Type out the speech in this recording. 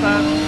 Delta.